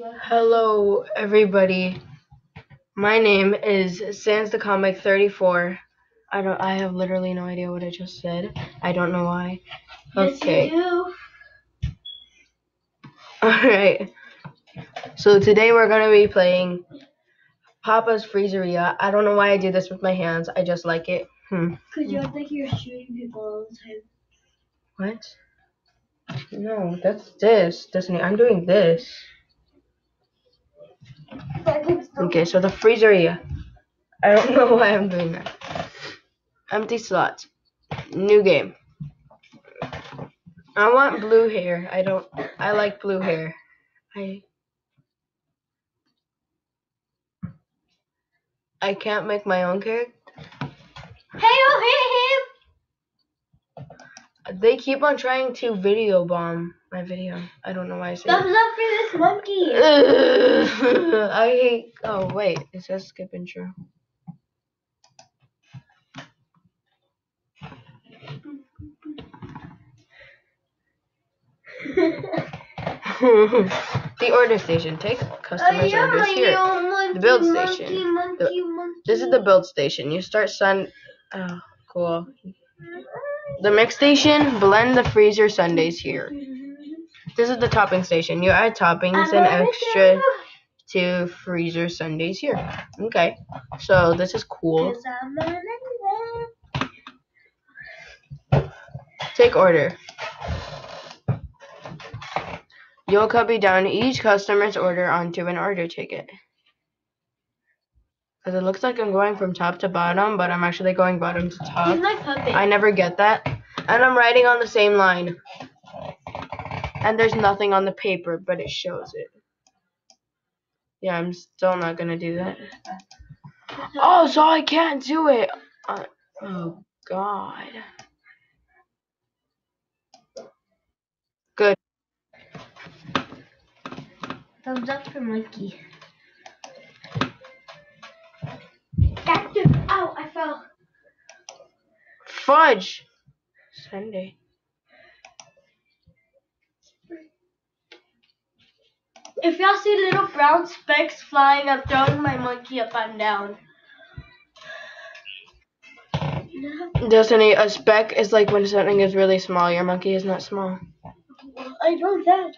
Hello, everybody. My name is Sans the Comic 34. I don't. I have literally no idea what I just said. I don't know why. Okay. Yes, All right. So today we're gonna be playing Papa's Freezeria. I don't know why I do this with my hands. I just like it. Hmm. Because you think you're shooting people all the time. What? No, that's this. Doesn't it? I'm doing this. Okay, so the Freezeria. I don't know why I'm doing that. Empty slots. New game. I want blue hair. I don't. I like blue hair. I. I can't make my own character. Hey, oh, They keep on trying to video bomb my video. I don't know why I say. Thumbs up for this monkey! I hate. Oh wait, it says skip intro. the order station. Take customers' Oh, orders here. monkey, The build monkey, station. Monkey, The-. This is the build station. You start sun. Oh, cool. The mix station. Blend the freezer sundaes here. This is the topping station. You add toppings and extra to freezer sundaes here. Okay. So this is cool. Take order. You'll copy down each customer's order onto an order ticket. Because it looks like I'm going from top to bottom, but I'm actually going bottom to He's top. my puppet. I never get that. And I'm writing on the same line. And there's nothing on the paper, but it shows it. Yeah, I'm still not gonna do that. Oh, so I can't do it. Uh, oh, God. Good. Thumbs up for monkey. Fudge. Sunday. If y'all see little brown specks flying, I'm throwing my monkey up and down. Destiny, a speck is like when something is really small. Your monkey is not small. I know that.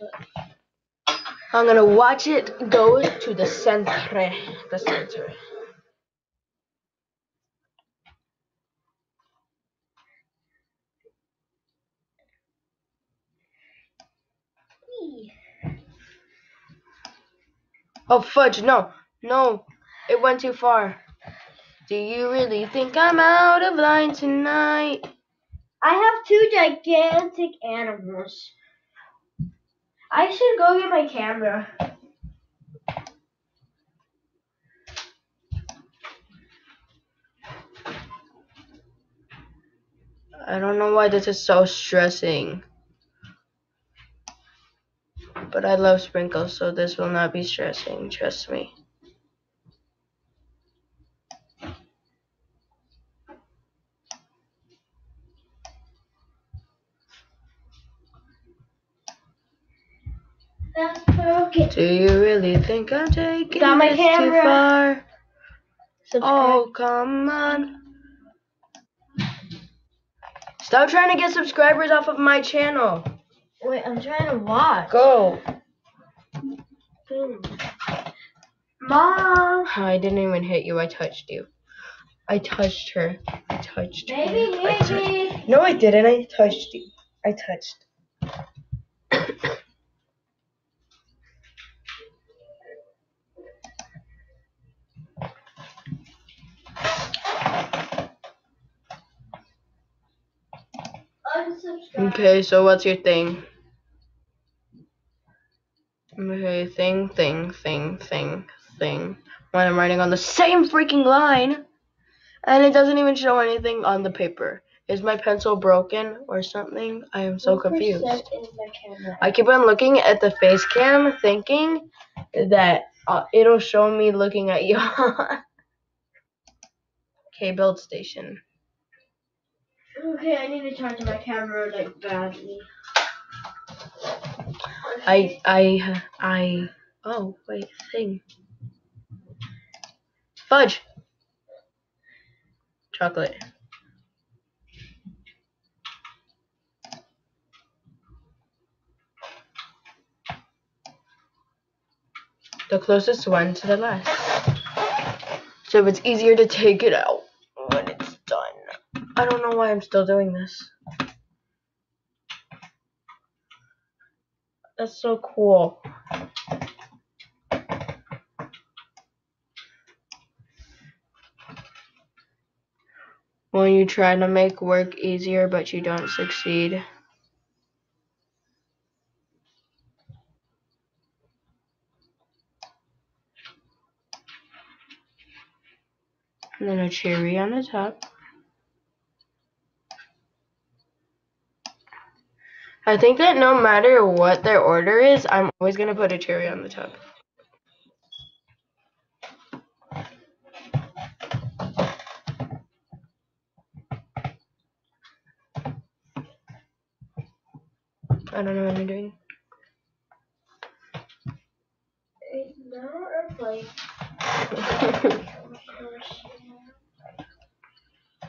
I'm gonna watch it go to the center. The center. Oh fudge! No, no, it went too far. Do you really think I'm out of line tonight? I have two gigantic animals. I should go get my camera. I don't know why this is so stressing. But I love sprinkles, so this will not be stressing, trust me. Do you really think I'm taking Got this too camera. far? Subscribe. Oh, come on. Stop trying to get subscribers off of my channel. Wait, I'm trying to watch. Go. Mom. I didn't even hit you. I touched you. I touched her. I touched her. Baby, I touched- baby. No, I didn't. I touched you. I touched. Unsubscribe. Okay, so what's your thing? Okay, thing, thing, thing, thing, thing. When I'm writing on the same freaking line, and it doesn't even show anything on the paper. Is my pencil broken or something? I am so confused. percent is my camera? I keep on looking at the face cam, thinking that uh, it'll show me looking at you. okay, build station. Okay, I need to charge my camera like badly. I I I Oh, wait, thing. Fudge. Chocolate. The closest one to the last. So it's easier to take it out. I don't know why I'm still doing this. That's so cool. When you try to make work easier but you don't succeed. And then a cherry on the top. I think that no matter what their order is, I'm always going to put a cherry on the top. I don't know what I'm doing.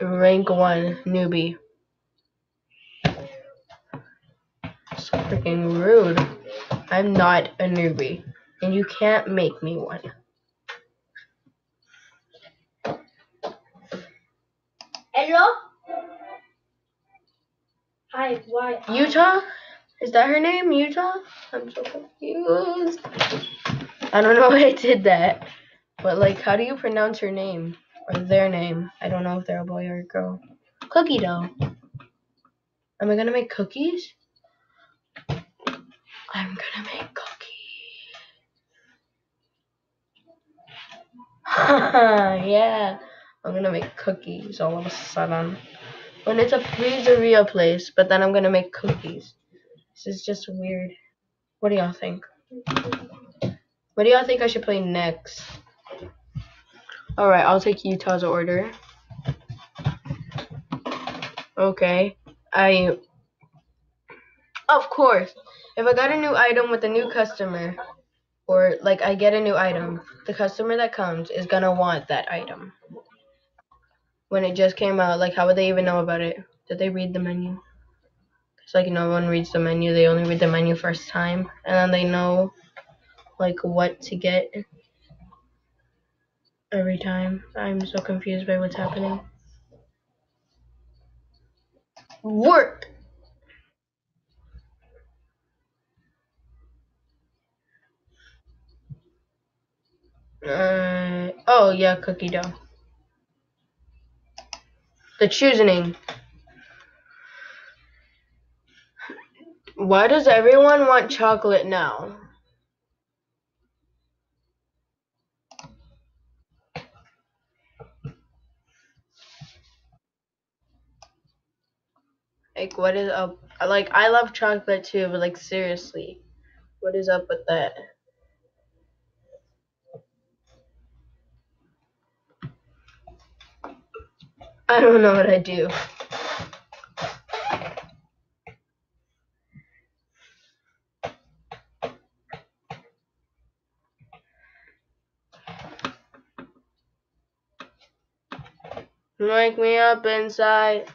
Rank 1 newbie. So freaking rude. I'm not a newbie. And you can't make me one. Hello? Hi, why? Utah? Is that her name? Utah? I'm so confused. I don't know why I did that. But like how do you pronounce her name? Or their name? I don't know if they're a boy or a girl. Cookie dough. Am I gonna make cookies? I'm gonna make cookies. yeah. I'm gonna make cookies all of a sudden. When it's a pizzeria place, but then I'm gonna make cookies. This is just weird. What do y'all think? What do y'all think I should play next? Alright, I'll take Utah's order. Okay. I. Of course. If I got a new item with a new customer, or like I get a new item, the customer that comes is gonna want that item. When it just came out, like how would they even know about it? Did they read the menu? It's like no one reads the menu, they only read the menu first time, and then they know like what to get every time. I'm so confused by what's happening. Work! Uh, oh yeah, cookie dough. The choosing. Why does everyone want chocolate now? Like, what is up? Like, I love chocolate too, but like, seriously, what is up with that? I don't know what I do. Wake me up inside.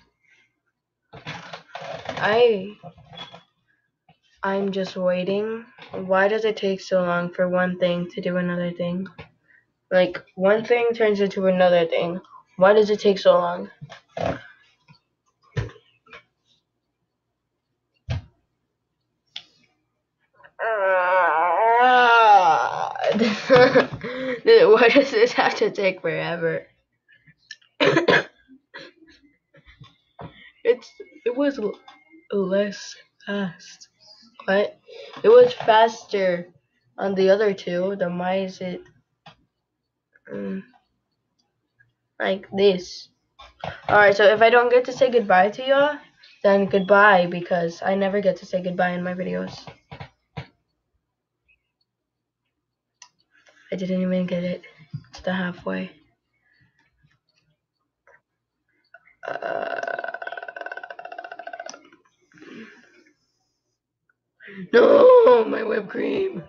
I I'm just waiting. Why does it take so long for one thing to do another thing? Like one thing turns into another thing. Why does it take so long? Why does this have to take forever? it's it was less fast. What? It was faster on the other two. Then why is it um, like this? Alright, so if I don't get to say goodbye to y'all, then goodbye because I never get to say goodbye in my videos. I didn't even get it to the halfway. Uh, no, my whipped cream.